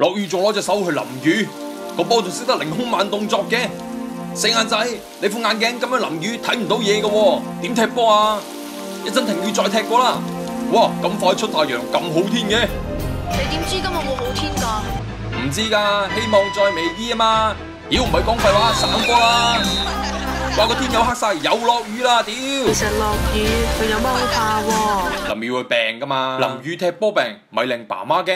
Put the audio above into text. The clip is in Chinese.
落雨仲攞只手去淋雨，个波仲识得凌空慢动作嘅。四眼仔，你副眼镜咁样淋雨睇唔到嘢嘅、喎，点踢波啊？一阵停雨再踢过啦。哇，咁快出太阳咁好天嘅。你点知今日会好天噶？唔知噶，希望再微啲啊嘛。妖唔系讲废话，散波啦。话个天有黑晒，有落雨啦，屌！其实落雨佢有乜好怕喎？淋雨会病噶嘛？淋雨踢波病，咪令爸妈惊。